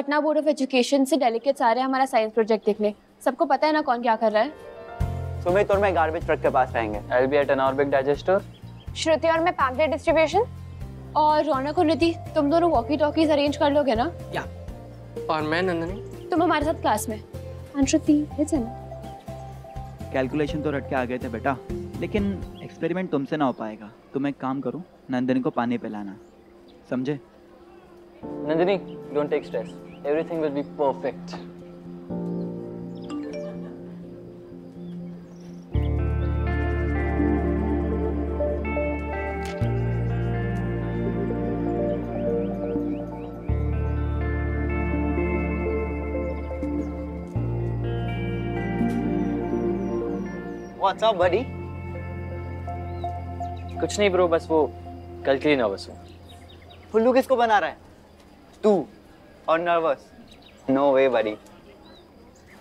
Patna board of education से delegates आ रहे हैं हमारा साइंस प्रोजेक्ट देखने। सबको पता है ना कौन क्या कर रहा है? सुमित और मैं गार्बेज ट्रक के पास रहेंगे। I be at anaerobic digester Shruti और मैं पैम्पलेट डिस्ट्रीब्यूशन और रौनक और निधि तुम दोनों वॉकी टॉकीज अरेंज कर लोगे ना? या। और मैं नंदनी? तुम हमारे साथ क्लास में। एंड श्रुति कैलकुलेशन तो रट के आ गए थे बेटा लेकिन एक्सपेरिमेंट तुमसे ना हो पाएगा। तुम एक काम करो नंदनी को पानी पिलाना। समझे? Nandini don't take stress everything will be perfect What's up, buddy? कुछ नहीं ब्रो बस वो कल के लिए नर्वस हूँ। फुल्लू किसको बना रहा है? तू। और नर्वस नो वे बडी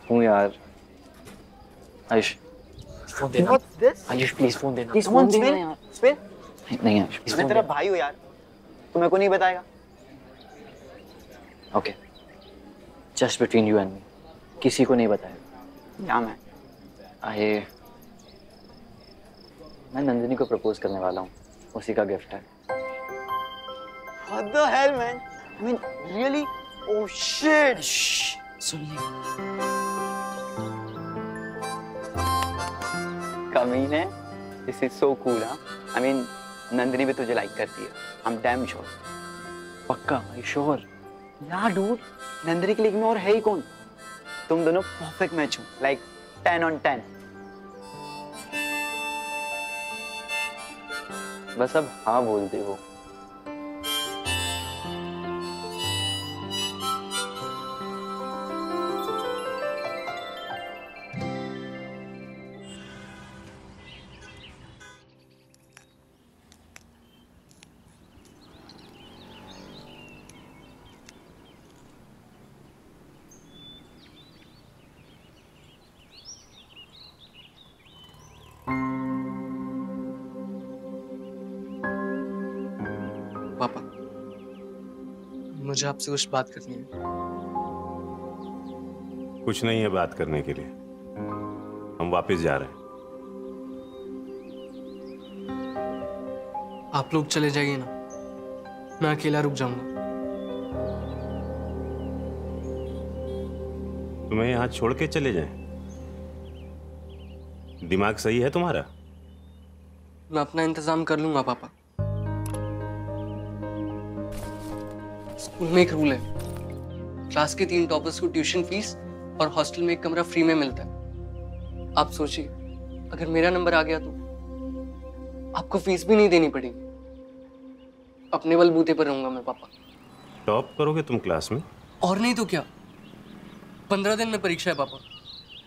हूँ यार आयुष फ़ोन देना। What's this? Ayush please phone देना। Please, one spin. Spin? नहीं आयुष मैं तेरा भाई हूँ यार। तू मेरे को नहीं बताएगा। Okay just between you and me किसी को नहीं बताया। क्या मैं। आए। मैं नंदिनी को प्रपोज करने वाला हूँ। उसी का गिफ्ट है। What the hell, man? I mean, really? Oh shit! सुनिए कमीने दिस इज़ सो कूल हाँ आई मीन नंदिनी भी तुझे लाइक करती है आई एम डैम श्योर पक्का I sure yeah dude Nandini के लिए में और है ही कौन? तुम दोनों परफेक्ट मैच हो. लाइक टेन ऑन टेन बस अब हाँ बोल दे मुझे आपसे कुछ बात करनी है। कुछ नहीं है बात करने के लिए। हम वापस जा रहे हैं। आप लोग चले जाइए ना। मैं अकेला रुक जाऊँगा। तुम्हें यहाँ छोड़ के चले जाएँ? दिमाग सही है तुम्हारा? मैं अपना इंतज़ाम कर लूँगा पापा। स्कूल में एक रूल है। क्लास के तीन टॉपर्स को ट्यूशन फ़ीस और हॉस्टल में एक कमरा फ्री में मिलता है। आप सोचिए अगर मेरा नंबर आ गया तो? आपको फ़ीस भी नहीं देनी पड़ेगी। अपने बलबूते पर रहूँगा मैं पापा। टॉप करोगे तुम क्लास में? और नहीं तो क्या? पंद्रह दिन में परीक्षा है पापा।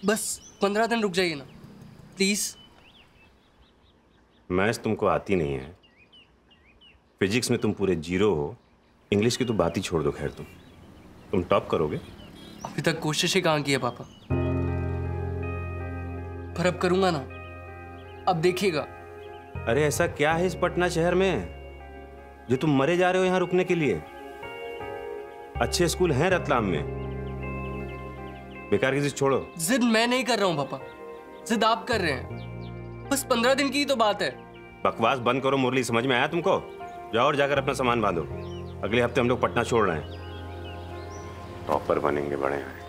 बस पंद्रह दिन रुक जाइए ना। प्लीज़ मैथ्स तुमको आती नहीं है। फिजिक्स में तुम पूरे ज़ीरो हो। इंग्लिश की तो बात ही छोड़ दो खैर तुम। तुम टॉप करोगे। अभी तक कोशिश ही कहाँ की है पापा? पर अब करूँगा ना। अब देखिएगा। अरे ऐसा क्या है इस पटना शहर में? जो तुम मरे जा रहे हो यहाँ रुकने के लिए। अच्छे स्कूल हैं रतलाम में। बेकार की चीज़ छोड़ो। जिद मैं नहीं कर रहा हूँ पापा। जिद आप कर रहे हैं। बस पंद्रह दिन की ही तो बात है। बकवास बंद करो मुरली समझ में आया तुमको? जाओ और जाकर अपना सामान बांधो। अगले हफ़्ते हम लोग पटना छोड़ रहे हैं। टॉपर बनेंगे बड़े हैं।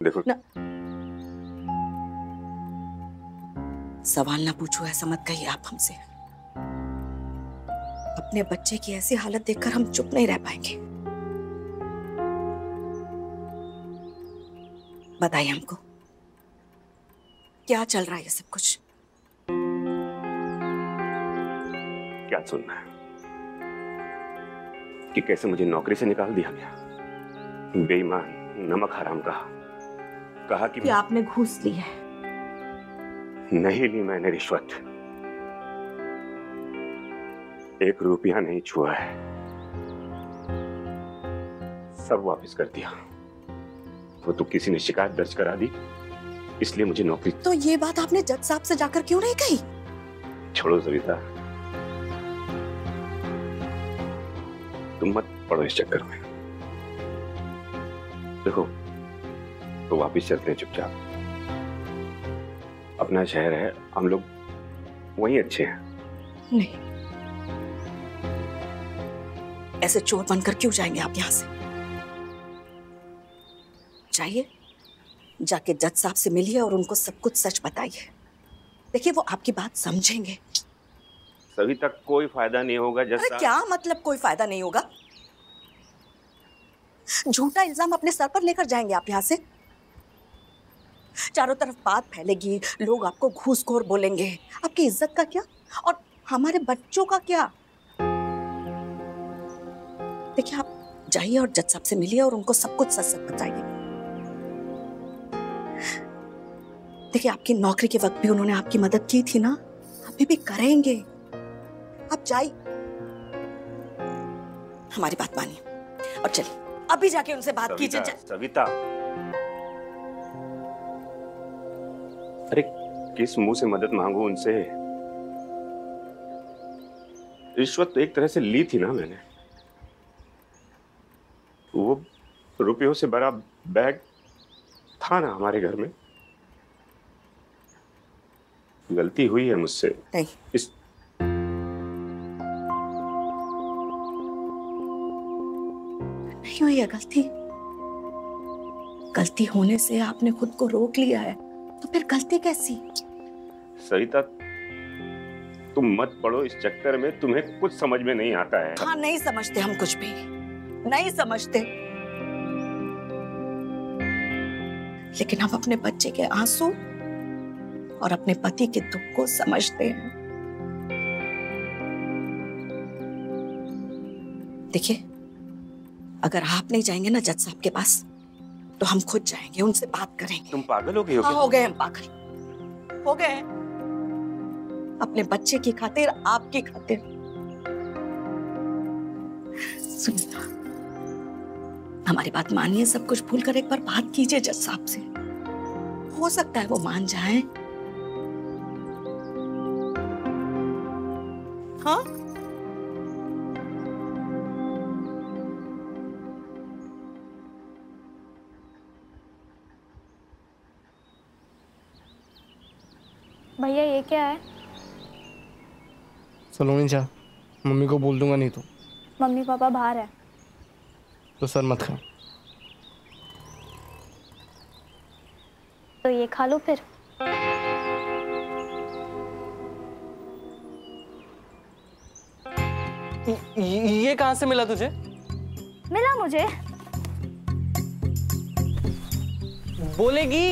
देखो सवाल ना पूछो ऐसा मत कहिए आप हमसे। अपने बच्चे की ऐसी हालत देखकर हम चुप नहीं रह पाएँगे। बताइए हमको क्या चल रहा है ये सब कुछ? क्या सुनना है? कि कैसे मुझे नौकरी से निकाल दिया गया? बेईमान नमक हराम कहा। कहा कि कि आपने घूस ली है। नहीं ली मैंने रिश्वत। एक रुपया नहीं छुआ है। सब वापस कर दिया। वो तो किसी ने शिकायत दर्ज करा दी इसलिए मुझे नौकरी तो ये बात आपने जज साहब से जाकर क्यों नहीं कही? छोड़ो सविता तुम मत पड़ो इस चक्कर में। देखो तो वापिस चलते हैं चुपचाप। अपना शहर है हम लोग वहीं अच्छे हैं। नहीं। ऐसे चोर बनकर क्यों जाएँगे आप यहाँ से? जाइए जाके जज साहब से मिलिए और उनको सब कुछ सच बताइए। देखिए वो आपकी बात समझेंगे। सभी तक कोई फ़ायदा नहीं होगा अरे जैसा क्या मतलब कोई फ़ायदा नहीं होगा? झूठा इल्ज़ाम अपने सर पर लेकर जाएँगे आप यहाँ से? चारों तरफ़ बात फैलेगी लोग आपको घूसखोर बोलेंगे। आपकी इज़्ज़त का क्या? और हमारे बच्चों का क्या? देखिए आप जाइए और जज साहब से मिलिए और उनको सब कुछ सच सच बताइए। देखिए आपकी नौकरी के वक्त भी उन्होंने आपकी मदद की थी ना? अभी भी करेंगे। आप जाइए। हमारी बात मानिए। और चलिए अभी जाके उनसे बात कीजिए। सविता, अरे किस मुँह से मदद मांगू उनसे? रिश्वत तो एक तरह से ली थी ना मैंने। वो रुपयों से भरा बैग था ना हमारे घर में। गलती हुई है मुझसे। इस नहीं हुई है गलती। गलती होने से आपने खुद को रोक लिया है। तो फिर गलती कैसी? सरिता तुम मत पड़ो इस चक्कर में तुम्हें कुछ समझ में नहीं आता है। हाँ नहीं समझते हम कुछ भी। नहीं समझते। लेकिन हम अपने बच्चे के आँसू और अपने पति के दुख को समझते हैं। देखिए अगर आप नहीं जाएँगे ना जज साहब के पास तो हम खुद जाएँगे उनसे बात करेंगे। तुम पागल हो गई हो हाँ हो गए हम पागल। हो गए हैं। अपने बच्चे की खातिर आपकी खातिर। हमारी बात मानिए सब कुछ भूल कर एक बार बात कीजिए जज साहब से। हो सकता है वो मान जाए। हाँ? भैया ये क्या है? सलोनी जा मम्मी को बोल दूँगा नहीं तो। मम्मी पापा बाहर है। तो सर मत खा तो ये खा लो फिर। ये ये कहाँ से मिला तुझे? मिला मुझे। बोलेगी?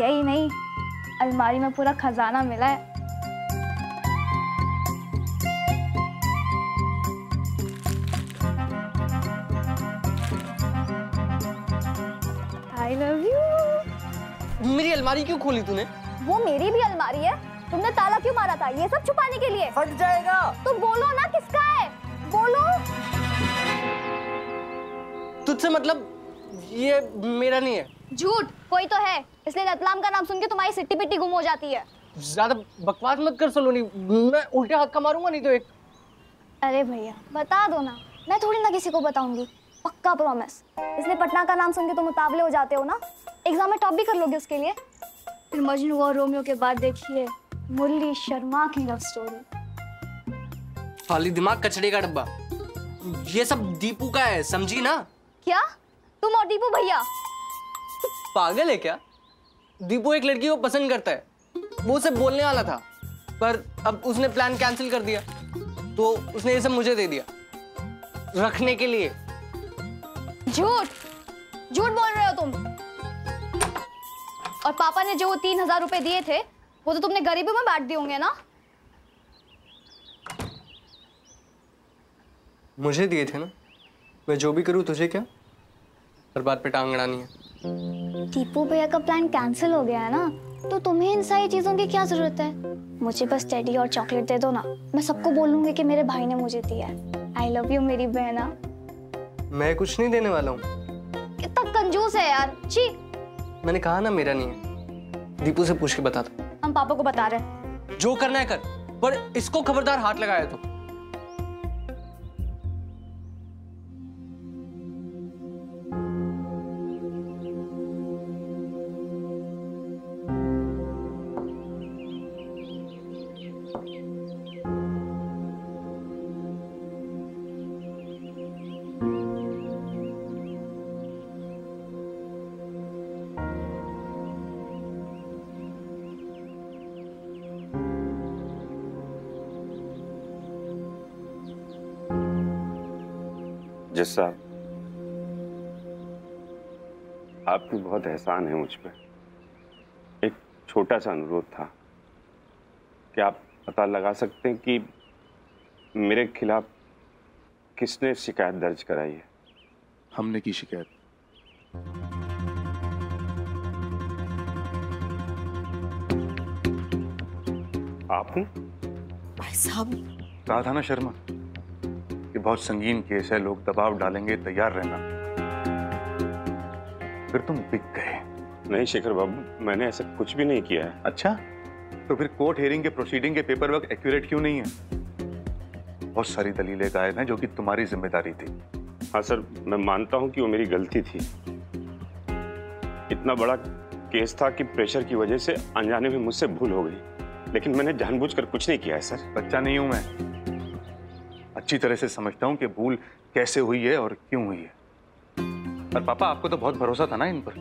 यही नहीं। अलमारी में पूरा खजाना मिला है। आई लव यू मेरी अलमारी क्यों खोली तूने? वो मेरी भी अलमारी है। तुमने ताला क्यों मारा था? ये सब छुपाने के लिए। फट जाएगा। तो बोलो ना किसका है? बोलो। तुझसे मतलब ये मेरा नहीं है। झूठ कोई तो है। इसलिए रतलाम का नाम सुन के तुम्हारी सिट्टी पिट्टी गुम हो जाती है। ज़्यादा बकवास मत कर सलोनी। मैं उल्टे हाथ का मारूँगा नहीं तो एक। अरे भैया बता दो ना। मैं थोड़ी ना किसी को बताऊँगी। पक्का प्रॉमिस इसलिए पटना का नाम सुन के तुम मुताबले हो जाते हो ना? एग्ज़ाम में टॉप भी कर लोगे उसके लिए? फिर मजनू और रोमियो के बाद देखिए मुरली शर्मा की लव स्टोरी खाली दिमाग कचड़े का डब्बा। ये सब दीपू का है समझी ना? क्या? तुम और दीपू भैया? पागल है क्या? दीपू एक लड़की को पसंद करता है। वो उसे बोलने वाला था पर अब उसने प्लान कैंसिल कर दिया। तो उसने ये सब मुझे दे दिया। रखने के लिए। झूठ! झूठ बोल रहे हो तुम। और पापा ने जो वो तीन हज़ार रुपए दिए थे वो तो तुमने गरीबों में बांट दिए होंगे ना? मुझे दिए थे ना? मैं जो भी करूँ तुझे क्या? हर बात पे टांग अड़ानी है। दीपू भैया का प्लान कैंसिल हो गया है ना तो तुम्हें इन सारी चीज़ों की क्या ज़रूरत है? मुझे बस टेडी और चॉकलेट दे दो ना। मैं सबको बोलूँगी कि मेरे भाई ने मुझे दिया है। आई लव यू मेरी बहना मैं कुछ नहीं देने वाला हूँ। कितना कंजूस है यार। छी। मैंने कहा ना मेरा नहीं है। दीपू से पूछ के बता दो। हम पापा को बता रहे हैं। जो करना है कर पर इसको खबरदार हाथ लगाया तो। जज साहब आपकी बहुत एहसान है मुझ पर एक छोटा सा अनुरोध था कि आप पता लगा सकते हैं कि मेरे खिलाफ किसने शिकायत दर्ज कराई है। हमने की शिकायत। आपने? भाई साहब। कहा था ना शर्मा। बहुत संगीन केस है लोग दबाव डालेंगे तैयार रहना। फिर तुम बिक गए। नहीं शेखर बाबू मैंने ऐसा कुछ भी नहीं किया है। अच्छा? तो फिर कोर्ट हेयरिंग के प्रोसीडिंग के पेपर वर्क एक्यूरेट क्यों नहीं है? बहुत सारी दलीलें गायब हैं जो कि तुम्हारी ज़िम्मेदारी थी। हाँ सर मैं मानता हूँ कि वो मेरी गलती थी। इतना बड़ा केस था कि प्रेशर की वजह से अनजाने में मुझसे भूल हो गई। लेकिन मैंने जानबूझकर कुछ नहीं किया है सर। बच्चा नहीं हूँ मैं। अच्छी तरह से समझता हूँ कि भूल कैसे हुई है और क्यों हुई है। पर पापा आपको तो बहुत भरोसा था ना इन पर?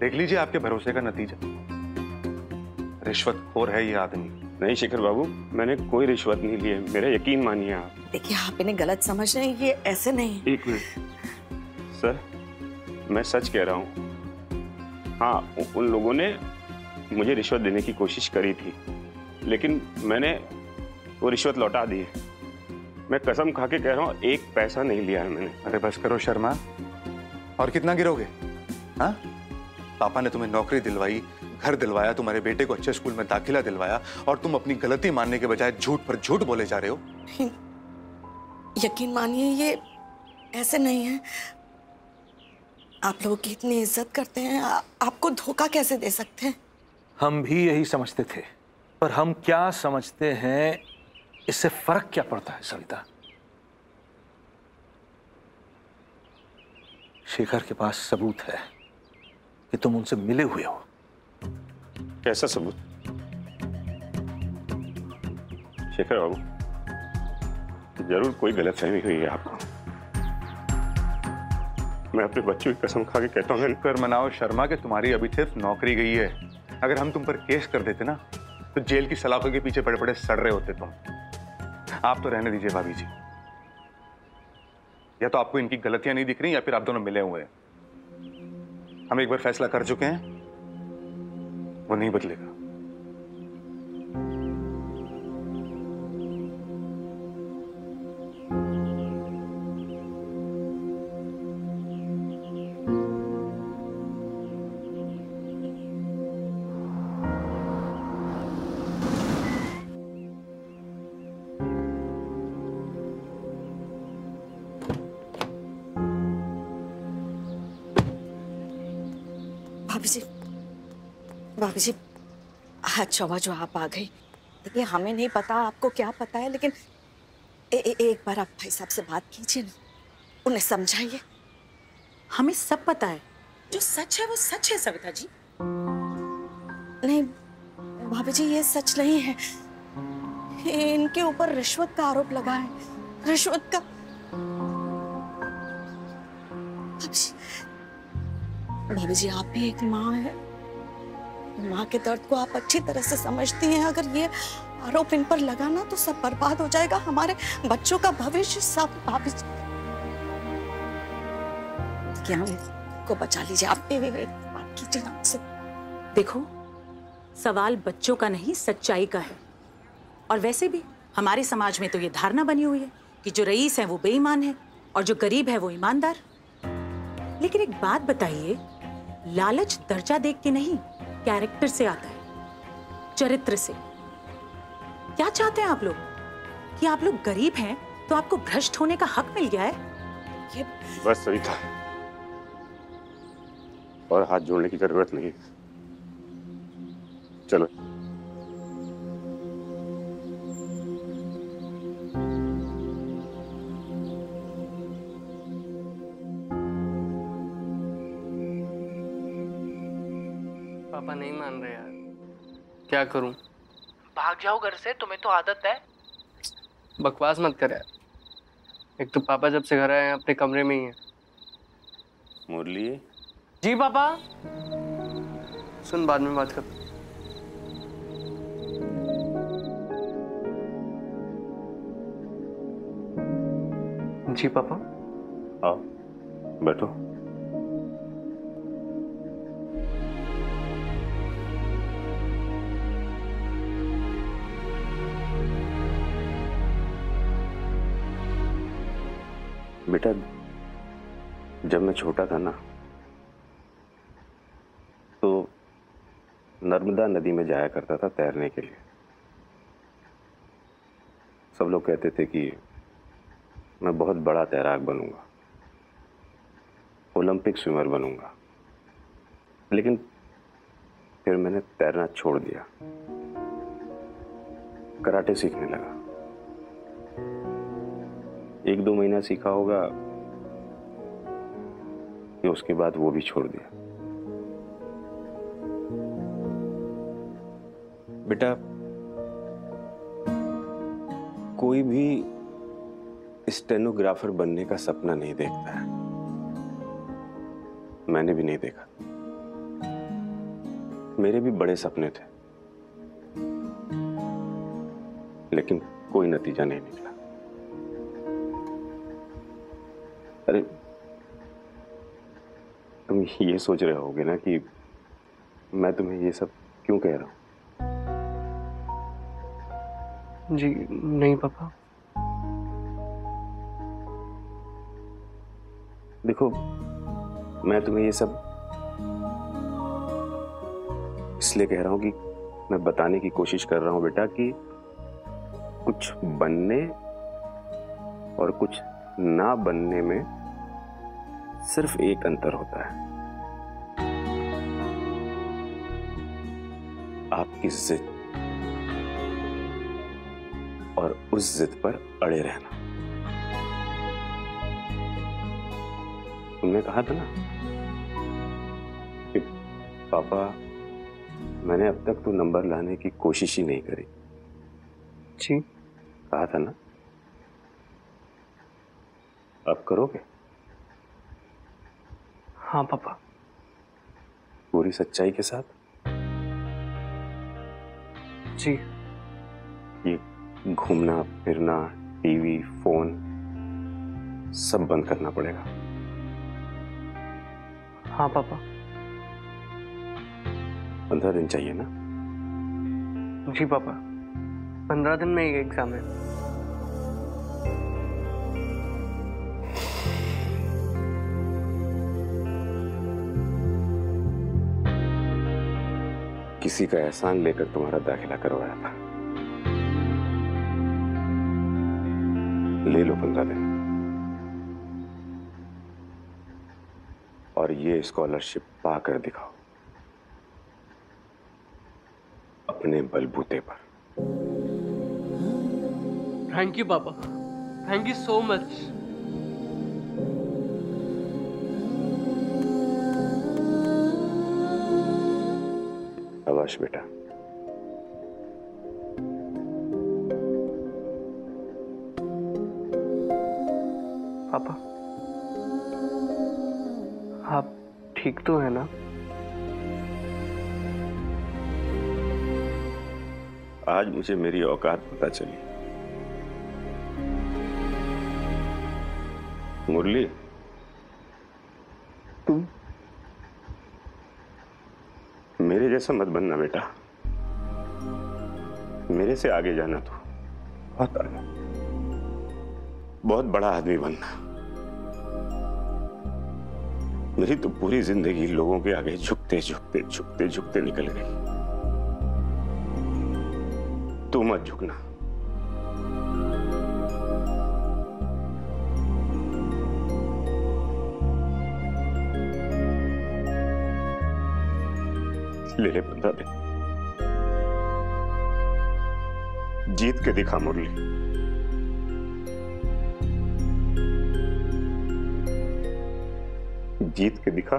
देख लीजिए आपके भरोसे का नतीजा। रिश्वतखोर है ये आदमी। नहीं शेखर बाबू मैंने कोई रिश्वत नहीं ली है मेरा यकीन मानिए आप। देखिए आप इन्हें गलत समझ रहे हैं ये ऐसे नहीं। एक मिनट। सर मैं सच कह रहा हूँ। हाँ उन लोगों ने मुझे रिश्वत देने की कोशिश करी थी। लेकिन मैंने वो रिश्वत लौटा दी। है मैं कसम खा के कह रहा हूँ एक पैसा नहीं लिया है मैंने। अरे बस करो शर्मा। और कितना गिरोगे? हाँ? पापा ने तुम्हें नौकरी दिलवाई घर दिलवाया तुम्हारे बेटे को अच्छे स्कूल में दाखिला दिलवाया और तुम अपनी गलती मानने के बजाय झूठ पर झूठ बोले जा रहे हो। यकीन मानिए ये ऐसे नहीं है। आप लोगों की इतनी इज़्ज़त करते हैं आ, आपको धोखा कैसे दे सकते हैं? हम भी यही समझते थे पर हम क्या समझते हैं इससे फ़र्क क्या पड़ता है सविता? शेखर के पास सबूत है कि तुम उनसे मिले हुए हो। कैसा सबूत? शेखर बाबू ज़रूर कोई गलतफहमी हुई है आपको। मैं अपने बच्चों की कसम खा के कहता हूँ कर मनाओ शर्मा कि तुम्हारी अभी सिर्फ़ नौकरी गई है। अगर हम तुम पर केस कर देते ना तो जेल की सलाखों के पीछे पड़े पड़े सड़ रहे होते तुम। आप तो रहने दीजिए भाभी जी। या तो आपको इनकी गलतियाँ नहीं दिख रही या फिर आप दोनों मिले हुए हैं। हम एक बार फैसला कर चुके हैं। वो नहीं बदलेगा। भाभी जी अच्छा हुआ जो आप आ गई देखिए हमें नहीं पता आपको क्या पता है लेकिन ए, ए, एक बार आप भाई साहब से बात कीजिए ना उन्हें समझाइए। हमें सब पता है। जो सच है वो सच है सविता जी। नहीं भाभी जी ये सच नहीं है। इनके ऊपर रिश्वत का आरोप लगा है। रिश्वत का भाभी जी आप भी एक माँ है। माँ के दर्द को आप अच्छी तरह से समझती हैं। अगर ये आरोप इन पर लगाना तो सब बर्बाद हो जाएगा। हमारे बच्चों का भविष्य सब जी क्या को बचा लीजिए। आप बात कीजिए देखो, सवाल बच्चों का नहीं, सच्चाई का है। और वैसे भी हमारे समाज में तो ये धारणा बनी हुई है कि जो रईस है वो बेईमान है और जो गरीब है वो ईमानदार। लेकिन एक बात बताइए, लालच दर्जा देख के नहीं कैरेक्टर से आता है, चरित्र से। क्या चाहते हैं आप लोग? कि आप लोग गरीब हैं तो आपको भ्रष्ट होने का हक मिल गया है? ये बस सही था। और हाथ जोड़ने की ज़रूरत नहीं। चलो। क्या करूँ? भाग जाओ घर से तुम्हें तो आदत है। बकवास मत कर यार। एक तो पापा जब से घर आए हैं अपने कमरे में ही हैं। मुरली। जी पापा। सुन बाद में बात कर। जी पापा। आओ बैठो। बेटा, जब मैं छोटा था ना तो नर्मदा नदी में जाया करता था तैरने के लिए। सब लोग कहते थे कि मैं बहुत बड़ा तैराक बनूँगा, ओलंपिक स्विमर बनूँगा, लेकिन फिर मैंने तैरना छोड़ दिया। कराटे सीखने लगा। एक दो महीना सीखा होगा कि उसके बाद वो भी छोड़ दिया। बेटा, कोई भी स्टेनोग्राफर बनने का सपना नहीं देखता है। मैंने भी नहीं देखा। मेरे भी बड़े सपने थे। लेकिन कोई नतीजा नहीं निकला। अरे तुम ये सोच रहे होगे ना कि मैं तुम्हें ये सब क्यों कह रहा हूँ? जी नहीं पापा। देखो मैं तुम्हें ये सब इसलिए कह रहा हूँ कि मैं बताने की कोशिश कर रहा हूँ बेटा कि कुछ बनने और कुछ ना बनने में सिर्फ़ एक अंतर होता है। आपकी जिद। और उस जिद पर अड़े रहना। तुमने कहा था ना कि पापा मैंने अब तक तो नंबर लाने की कोशिश ही नहीं करी। जी। कहा था ना? अब करोगे? हाँ पापा। पूरी सच्चाई के साथ? जी। ये घूमना फिरना टीवी फ़ोन सब बंद करना पड़ेगा। हाँ पापा। पंद्रह दिन चाहिए ना? जी पापा। पंद्रह दिन में एक एग्ज़ाम है। किसी का एहसान लेकर तुम्हारा दाखिला करवाया था। ले लो पंद्रह दिन। और ये स्कॉलरशिप पाकर दिखाओ। अपने बलबूते पर। थैंक यू पापा थैंक यू सो मच अवश बेटा पापा आप ठीक तो है ना? आज मुझे मेरी औकात पता चली। मुरली? तुम मेरे जैसा मत बनना बेटा। मेरे से आगे जाना तू। बहुत आगे बहुत बड़ा आदमी बनना। मेरी तो पूरी ज़िंदगी लोगों के आगे झुकते झुकते झुकते झुकते निकल गई। तू मत झुकना। ले ले पंद्रह दिन जीत के दिखा मुरली। जीत के दिखा,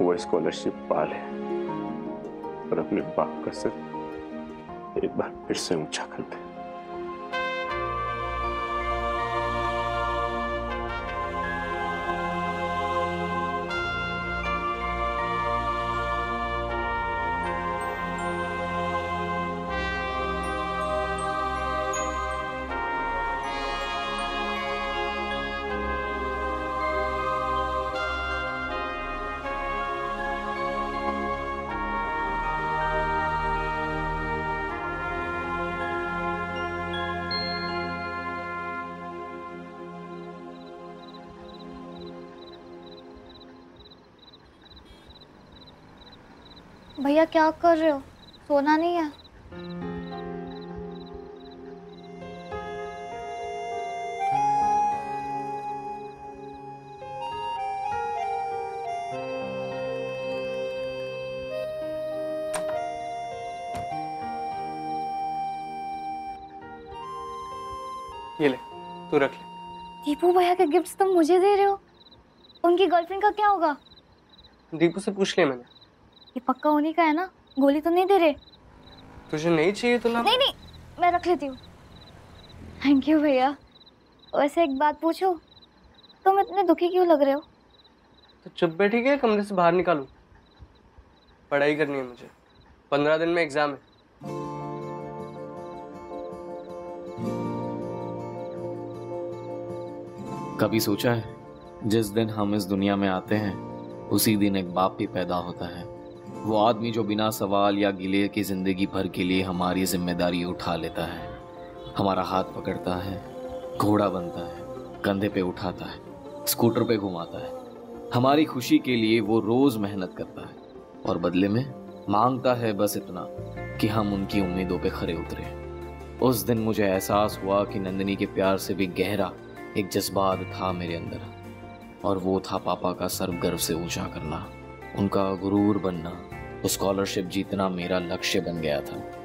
वो स्कॉलरशिप पाल है। और अपने बाप का सिर एक बार फिर से ऊँचा कर दे। भैया क्या कर रहे हो? सोना नहीं है? ये ले तू रख ले। दीपू भैया के गिफ्ट्स तुम मुझे दे रहे हो? उनकी गर्लफ्रेंड का क्या होगा? दीपू से पूछ लिया मैंने। ये पक्का उन्हीं का है ना? गोली तो नहीं दे रहे? तुझे नहीं चाहिए तो नहीं नहीं मैं रख लेती हूँ। थैंक यू भैया। वैसे एक बात पूछो तुम इतने दुखी क्यों लग रहे हो? तो चुप बैठी के कमरे से बाहर निकालू। पढ़ाई करनी है मुझे। पंद्रह दिन में एग्ज़ाम है। कभी सोचा है जिस दिन हम इस दुनिया में आते हैं उसी दिन एक बाप भी पैदा होता है। वो आदमी जो बिना सवाल या गिले की ज़िंदगी भर के लिए हमारी ज़िम्मेदारी उठा लेता है, हमारा हाथ पकड़ता है, घोड़ा बनता है, कंधे पे उठाता है, स्कूटर पे घुमाता है। हमारी खुशी के लिए वो रोज मेहनत करता है और बदले में माँगता है बस इतना कि हम उनकी उम्मीदों पे खरे उतरे। उस दिन मुझे एहसास हुआ कि नंदिनी के प्यार से भी गहरा एक जज्बात था मेरे अंदर और वो था पापा का सर्व गर्व से ऊँचा करना। उनका गुरूर बनना स्कॉलरशिप जीतना मेरा लक्ष्य बन गया था।